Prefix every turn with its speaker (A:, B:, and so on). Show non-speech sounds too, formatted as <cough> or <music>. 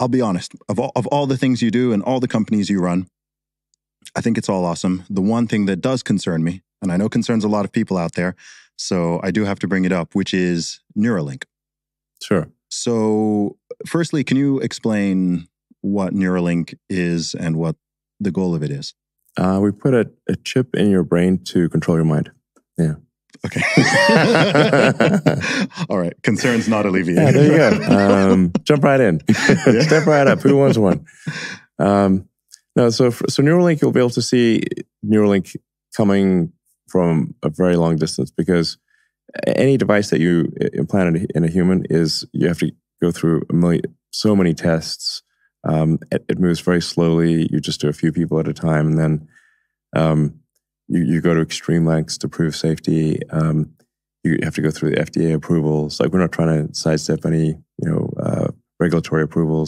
A: I'll be honest. Of all, of all the things you do and all the companies you run, I think it's all awesome. The one thing that does concern me, and I know concerns a lot of people out there, so I do have to bring it up, which is Neuralink.
B: Sure.
A: So, firstly, can you explain what Neuralink is and what the goal of it is?
B: Uh, we put a, a chip in your brain to control your mind. Yeah.
A: Okay. <laughs> All right. Concerns not alleviated.
B: Yeah, there you go. <laughs> Um, jump right in. <laughs> Step right up. Who wants one? Um, no, so so Neuralink, you'll be able to see Neuralink coming from a very long distance because any device that you implant in a human is you have to go through a million, so many tests. Um, it, it, moves very slowly. You just do a few people at a time, and then um, you, you go to extreme lengths to prove safety. Um, you have to go through the FDA approvals. Like we're not trying to sidestep any, you know, uh, regulatory approvals.